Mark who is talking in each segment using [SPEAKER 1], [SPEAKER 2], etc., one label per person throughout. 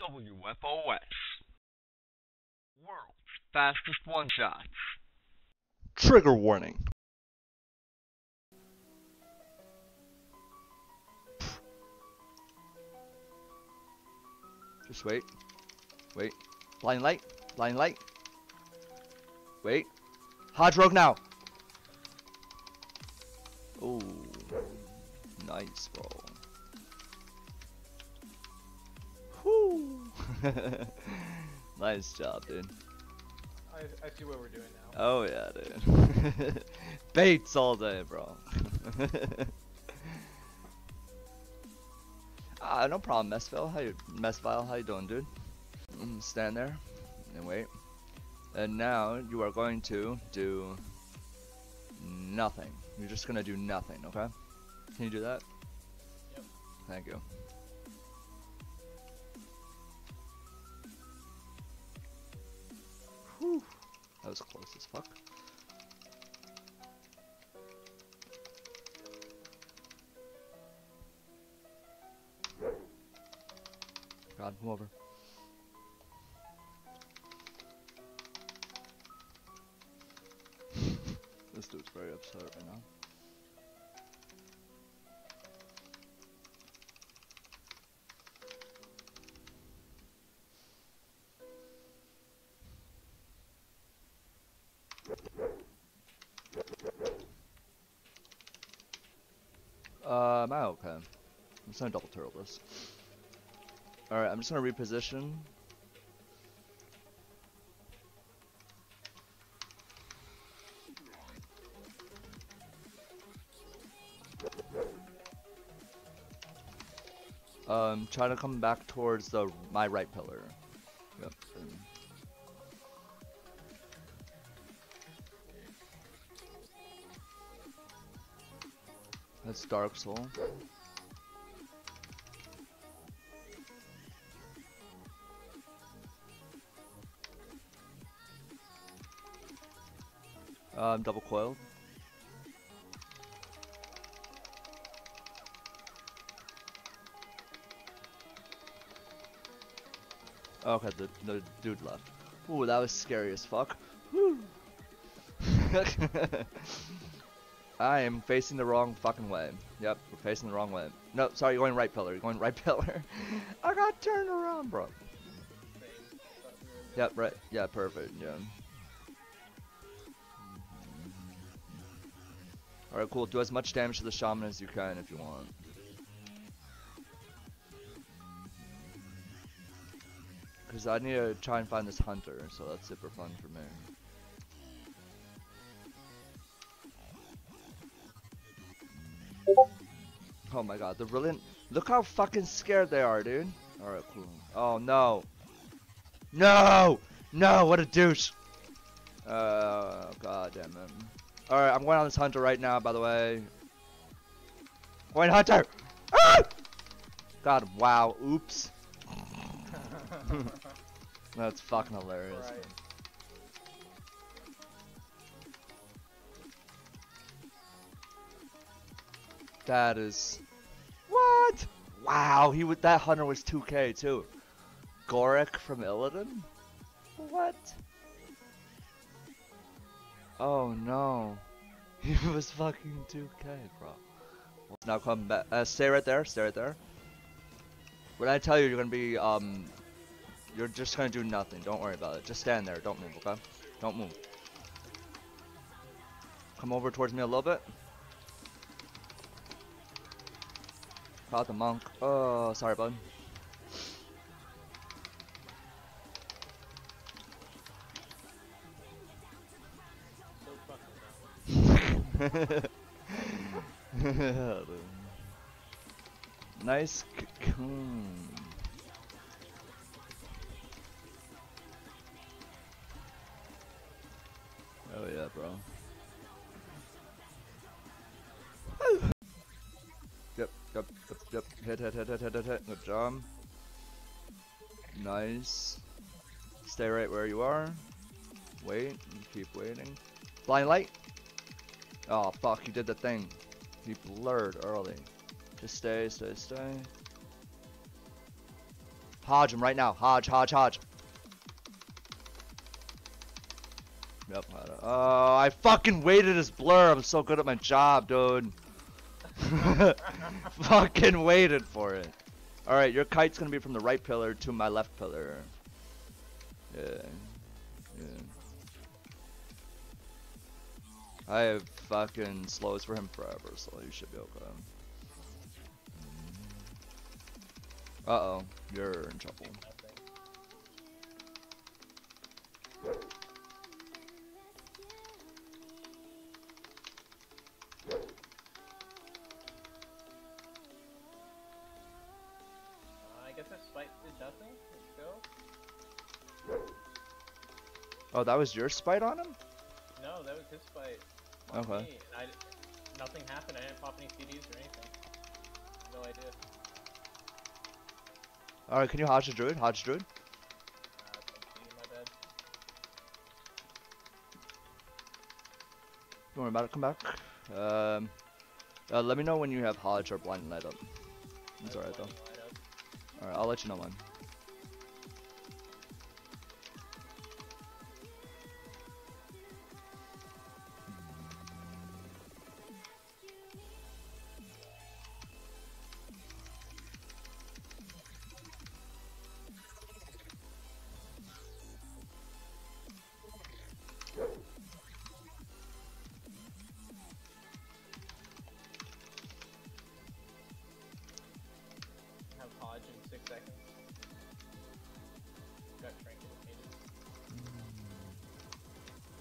[SPEAKER 1] WFOS. World's fastest one shots.
[SPEAKER 2] Trigger warning. Just wait. Wait. Blind light. Blind light. Wait. Hard rogue now. Oh, nice, bro. nice job, dude.
[SPEAKER 3] I, I see what we're doing now.
[SPEAKER 2] Oh yeah, dude. Baits all day, bro. Ah, no problem, Messville. How you, Messville? How you doing, dude? Mm, stand there and wait. And now you are going to do nothing. You're just gonna do nothing, okay? Can you do that?
[SPEAKER 3] Yep.
[SPEAKER 2] Thank you. That was close as fuck. God, move over. this dude's very upset right now. Am I okay? I'm just gonna double turtle this. Alright, I'm just gonna reposition. Um, try to come back towards the my right pillar. That's Dark Soul. Um, double coiled. Okay, the, the dude left. Ooh, that was scary as fuck. I am facing the wrong fucking way. Yep, we're facing the wrong way. No, sorry, you're going right pillar. You're going right pillar. I got turned around, bro. Yep, right. Yeah, perfect. Yeah. Alright, cool. Do as much damage to the shaman as you can if you want. Because I need to try and find this hunter, so that's super fun for me. Oh my god, they're really. Look how fucking scared they are, dude. Alright, cool. Oh no. No! No, what a douche! Uh, god damn it. Alright, I'm going on this hunter right now, by the way. Going hunter! Ah! God, wow, oops. That's fucking hilarious.
[SPEAKER 3] Right.
[SPEAKER 2] That is. What? Wow, he would. That hunter was 2k too. Gorik from Illidan? What? Oh no. He was fucking 2k, bro. Now come back. Uh, stay right there. Stay right there. When I tell you, you're gonna be um. You're just gonna do nothing. Don't worry about it. Just stand there. Don't move. Okay? Don't move. Come over towards me a little bit. Caught the monk. Oh, sorry, bud. Nice cocoon. Oh yeah, bro. Yep. Hit, hit, hit, hit, hit, hit, hit. Good job. Nice. Stay right where you are. Wait, keep waiting. Blind light. Oh fuck, you did the thing. You blurred early. Just stay, stay, stay. Hodge him right now. Hodge, Hodge, Hodge. Yep. Oh, I fucking waited his blur. I'm so good at my job, dude. fucking waited for it. Alright, your kite's gonna be from the right pillar to my left pillar. Yeah. Yeah. I have fucking slows for him forever, so you should be okay. Uh oh, you're in trouble.
[SPEAKER 3] Nothing. Let's go.
[SPEAKER 2] Oh, that was your spite on him?
[SPEAKER 3] No, that was his spite. on
[SPEAKER 2] Okay.
[SPEAKER 3] me, I nothing happened. I didn't pop any CDs or anything. No idea.
[SPEAKER 2] Alright, can you Hodge the Druid? Hodge Druid?
[SPEAKER 3] Uh, some CD, my bad.
[SPEAKER 2] Don't worry about it, come back. Um, uh, let me know when you have Hodge or Blind Light up. It's alright though. Alright, I'll let you know when.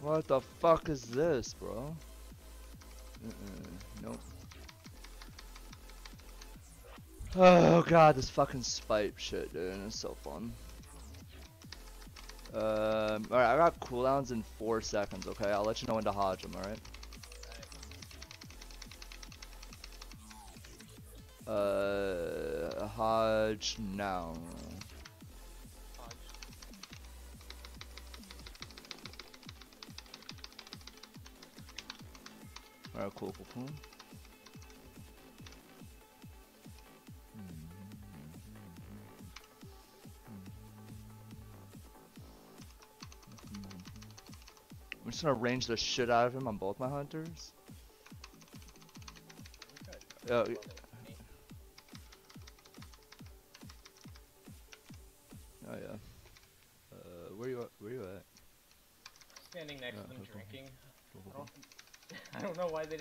[SPEAKER 2] What the fuck is this, bro? Uh-uh, nope. Oh god, this fucking spite shit, dude. It's so fun. Um, alright, I got cooldowns in four seconds, okay? I'll let you know when to hodge them, alright? Uh, hodge now. Alright, cool, cool, cool. I'm just gonna range the shit out of him on both my hunters.
[SPEAKER 3] Okay.
[SPEAKER 2] Oh,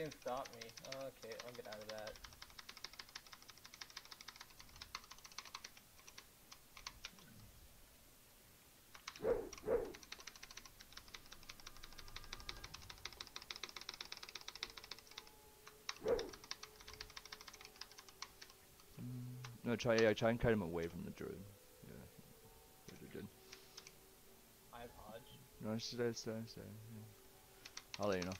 [SPEAKER 3] don't know why they didn't stop me. Okay, I'll get out of that.
[SPEAKER 2] No, try yeah, try and cut him away from the druid. Yeah. Good, good.
[SPEAKER 3] I Hodge.
[SPEAKER 2] No, stay, stay, stay. Yeah. I'll let you know.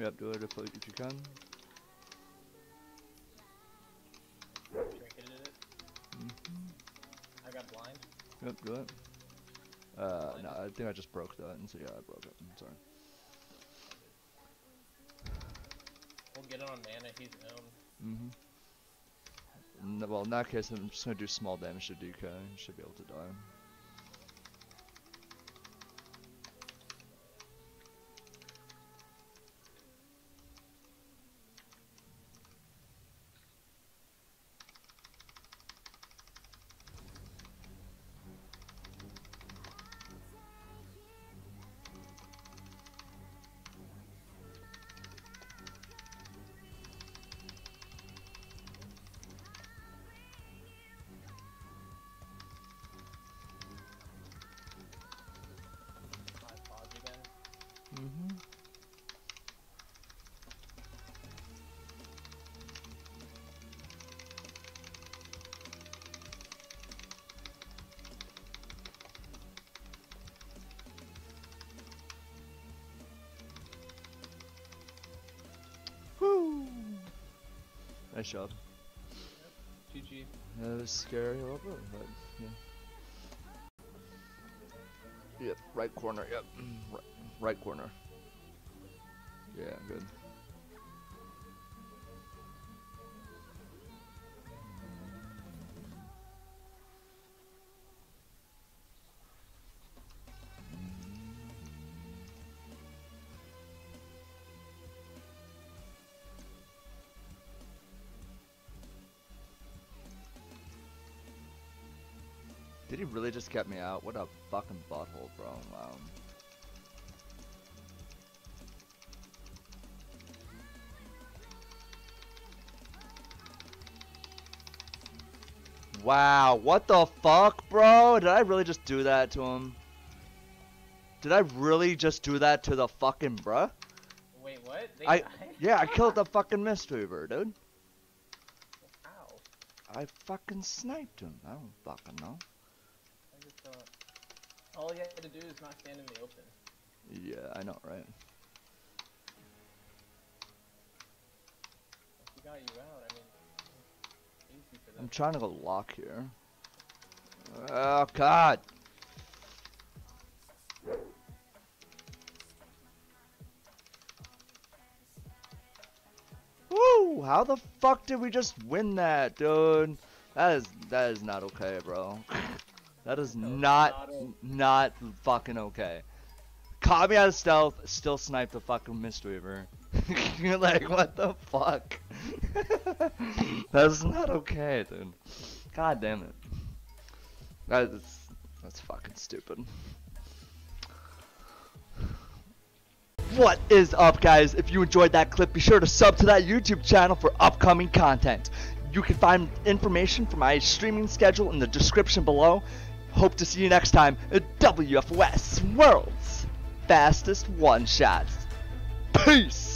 [SPEAKER 2] Yep, do it if, if you can.
[SPEAKER 3] It.
[SPEAKER 2] Mhm.
[SPEAKER 3] I got blind.
[SPEAKER 2] Yep, do it. Uh, no, I think I just broke that, and so yeah, I broke it. I'm sorry.
[SPEAKER 3] We'll get it on mana. He's own.
[SPEAKER 2] Mm-hmm. Well, in that case, I'm just gonna do small damage to DK. He should be able to die. Nice job.
[SPEAKER 3] GG.
[SPEAKER 2] That was scary a little bit, but yeah. Yep, right corner. Yep, mm, right, right corner. Yeah, good. Did he really just get me out? What a fucking butthole, bro. Wow. Wow, what the fuck, bro? Did I really just do that to him? Did I really just do that to the fucking bruh?
[SPEAKER 3] Wait, what? They
[SPEAKER 2] I
[SPEAKER 3] died?
[SPEAKER 2] yeah, I killed the fucking Mistweaver, dude.
[SPEAKER 3] How?
[SPEAKER 2] I fucking sniped him. I don't fucking know.
[SPEAKER 3] I just thought. All you had to do is not stand in the open.
[SPEAKER 2] Yeah, I know, right?
[SPEAKER 3] If got you out, I mean, easy for them.
[SPEAKER 2] I'm trying to go lock here. Oh god. Woo! How the fuck did we just win that, dude? That is that is not okay, bro. That is
[SPEAKER 3] No,
[SPEAKER 2] not
[SPEAKER 3] not
[SPEAKER 2] fucking okay. Caught me out of stealth, still sniped the fucking Mistweaver. You're like, what the fuck? That's not okay, dude. God damn it. That is that's fucking stupid. What is up, guys? If you enjoyed that clip, be sure to sub to that YouTube channel for upcoming content. You can find information for my streaming schedule in the description below. Hope to see you next time at WFS World's Fastest One Shots. Peace!